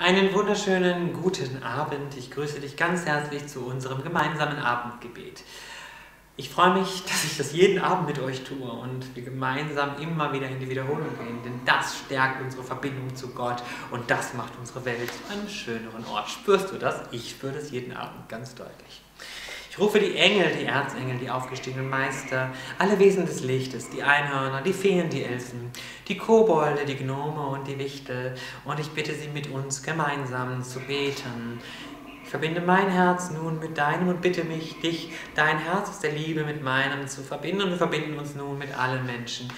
Einen wunderschönen guten Abend. Ich grüße dich ganz herzlich zu unserem gemeinsamen Abendgebet. Ich freue mich, dass ich das jeden Abend mit euch tue und wir gemeinsam immer wieder in die Wiederholung gehen, denn das stärkt unsere Verbindung zu Gott und das macht unsere Welt zu einem schöneren Ort. Spürst du das? Ich spüre das jeden Abend ganz deutlich. Ich rufe die Engel, die Erzengel, die aufgestiegenen Meister, alle Wesen des Lichtes, die Einhörner, die Feen, die Elfen, die Kobolde, die Gnome und die Wichtel und ich bitte sie mit uns gemeinsam zu beten. Ich verbinde mein Herz nun mit deinem und bitte mich, dich, dein Herz aus der Liebe mit meinem zu verbinden und wir verbinden uns nun mit allen Menschen,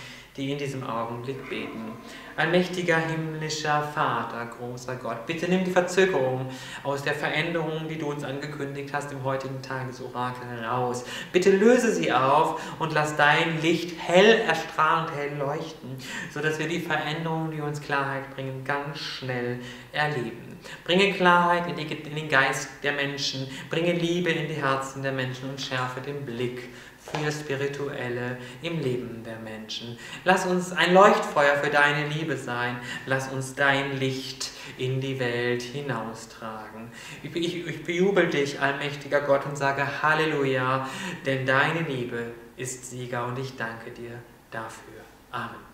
die in diesem Augenblick beten. Allmächtiger himmlischer Vater, großer Gott, bitte nimm die Verzögerung aus der Veränderung, die du uns angekündigt hast im heutigen Tagesorakel raus. Bitte löse sie auf und lass dein Licht hell erstrahlen und hell leuchten, sodass wir die Veränderungen, die uns Klarheit bringen, ganz schnell erleben. Bringe Klarheit in, die, in den Geist der Menschen, bringe Liebe in die Herzen der Menschen und schärfe den Blick für das Spirituelle im Leben der Menschen. Lass uns ein Leuchtfeuer für deine Liebe sein. Lass uns dein Licht in die Welt hinaustragen. Ich, ich, ich bejubel dich, allmächtiger Gott, und sage Halleluja, denn deine Liebe ist Sieger und ich danke dir dafür. Amen.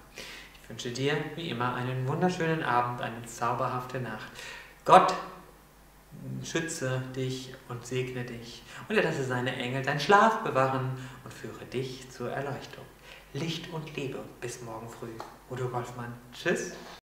Ich wünsche dir wie immer einen wunderschönen Abend, eine zauberhafte Nacht. Gott schütze dich und segne dich und er lasse seine Engel deinen Schlaf bewahren und führe dich zur Erleuchtung. Licht und Liebe bis morgen früh. Udo Golfmann. Tschüss.